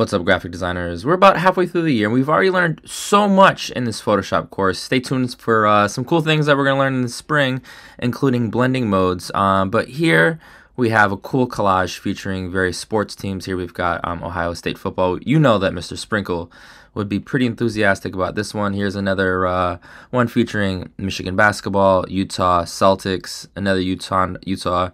What's up, graphic designers? We're about halfway through the year, and we've already learned so much in this Photoshop course. Stay tuned for uh, some cool things that we're going to learn in the spring, including blending modes. Um, but here we have a cool collage featuring various sports teams. Here we've got um, Ohio State football. You know that Mr. Sprinkle would be pretty enthusiastic about this one. Here's another uh, one featuring Michigan basketball, Utah Celtics, another Utah Utah,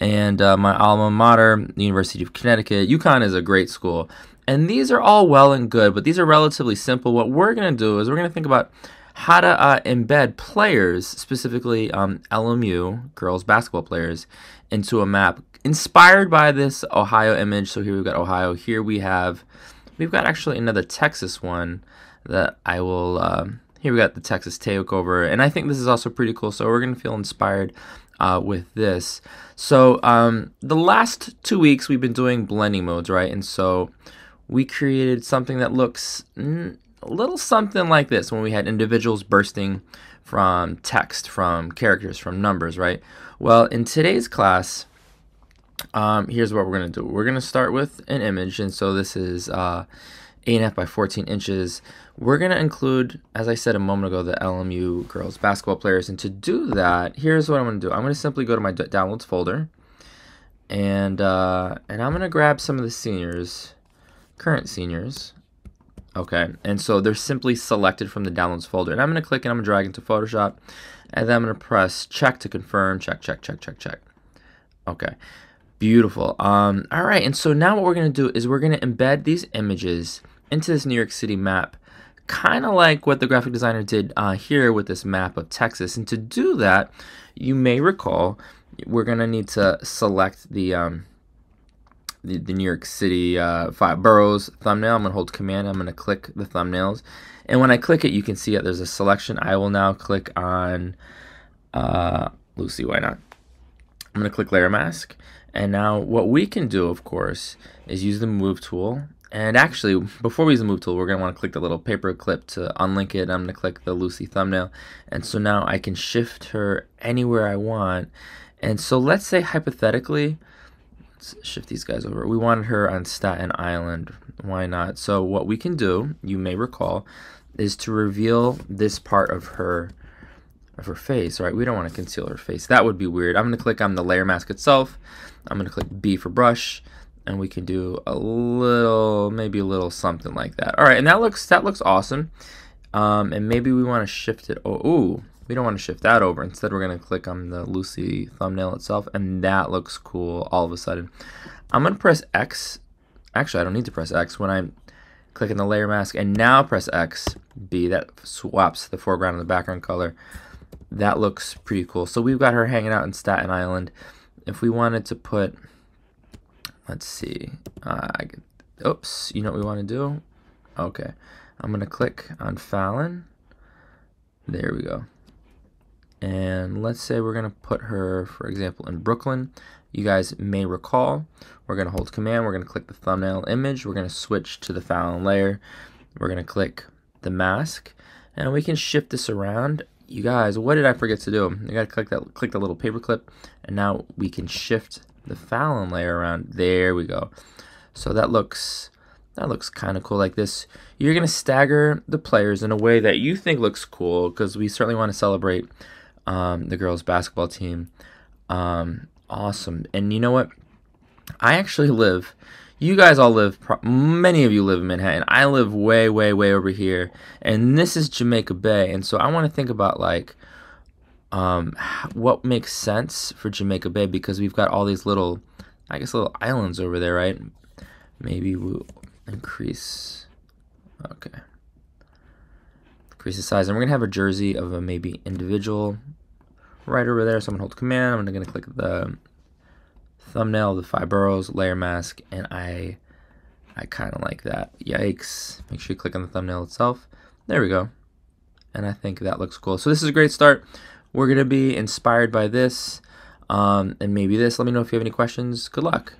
and uh, my alma mater, the University of Connecticut. UConn is a great school. And these are all well and good, but these are relatively simple. What we're going to do is we're going to think about how to uh, embed players, specifically um, LMU girls basketball players, into a map inspired by this Ohio image. So here we've got Ohio. Here we have, we've got actually another Texas one that I will. Uh, here we got the Texas takeover, and I think this is also pretty cool. So we're gonna feel inspired uh, with this. So um, the last two weeks we've been doing blending modes, right? And so we created something that looks a little something like this when we had individuals bursting from text, from characters, from numbers, right? Well, in today's class, um, here's what we're going to do. We're going to start with an image, and so this is uh, 8.5 by 14 inches. We're going to include, as I said a moment ago, the LMU girls basketball players, and to do that, here's what I'm going to do. I'm going to simply go to my downloads folder, and, uh, and I'm going to grab some of the seniors, current seniors. Okay, and so they're simply selected from the downloads folder. And I'm going to click and I'm to drag into Photoshop. And then I'm to press check to confirm. Check, check, check, check, check. Okay, beautiful. Um, all right, and so now what we're going to do is we're going to embed these images into this New York City map, kind of like what the graphic designer did uh, here with this map of Texas. And to do that, you may recall, we're going to need to select the... Um, the, the New York City uh, five boroughs thumbnail. I'm going to hold command. I'm going to click the thumbnails. And when I click it, you can see that there's a selection. I will now click on uh, Lucy. Why not? I'm going to click layer mask. And now what we can do, of course, is use the move tool. And actually, before we use the move tool, we're going to want to click the little paper clip to unlink it. I'm going to click the Lucy thumbnail. And so now I can shift her anywhere I want. And so let's say hypothetically, Let's shift these guys over. We wanted her on Staten Island. Why not? So what we can do, you may recall, is to reveal this part of her of her face, right? We don't want to conceal her face. That would be weird. I'm going to click on the layer mask itself. I'm going to click B for brush and we can do a little, maybe a little something like that. All right, and that looks that looks awesome. Um, and maybe we want to shift it. Oh, ooh, we don't want to shift that over. Instead, we're going to click on the Lucy thumbnail itself, and that looks cool all of a sudden. I'm going to press X. Actually, I don't need to press X when I'm clicking the layer mask, and now press X, B. That swaps the foreground and the background color. That looks pretty cool. So we've got her hanging out in Staten Island. If we wanted to put, let's see, uh, oops, you know what we want to do? Okay, I'm going to click on Fallon. There we go. And let's say we're going to put her, for example, in Brooklyn. You guys may recall, we're going to hold command, we're going to click the thumbnail image, we're going to switch to the Fallon layer, we're going to click the mask, and we can shift this around. You guys, what did I forget to do? You got to click that, click the little paperclip, and now we can shift the Fallon layer around. There we go. So that looks that looks kind of cool like this. You're going to stagger the players in a way that you think looks cool because we certainly want to celebrate um, the girls basketball team. Um, awesome. And you know what? I actually live. You guys all live. Many of you live in Manhattan. I live way, way, way over here, and this is Jamaica Bay. And so I want to think about like um, what makes sense for Jamaica Bay because we've got all these little, I guess, little islands over there, right? Maybe we'll increase. Okay increase the size. And we're going to have a jersey of a maybe individual right over there. So I'm going to hold command. I'm going to click the thumbnail, the five boroughs, layer mask, and I I kind of like that. Yikes. Make sure you click on the thumbnail itself. There we go. And I think that looks cool. So this is a great start. We're going to be inspired by this um, and maybe this. Let me know if you have any questions. Good luck.